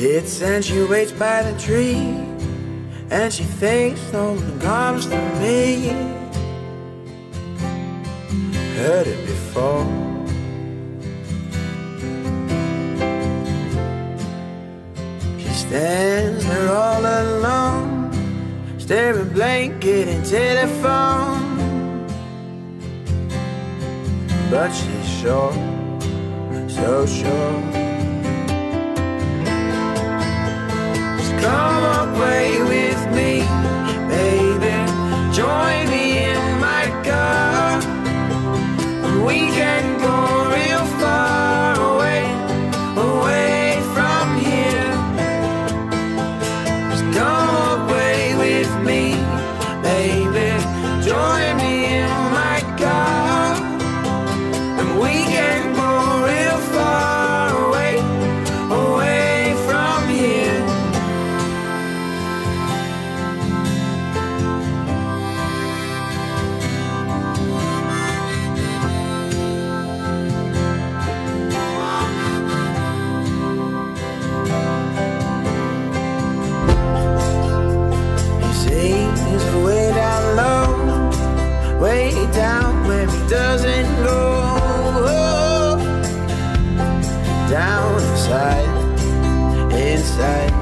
Sits and she waits by the tree, and she thinks no one comes to me. Heard it before. She stands there all alone, staring blanket and telephone. But she's sure, so sure. doesn't go down inside, inside.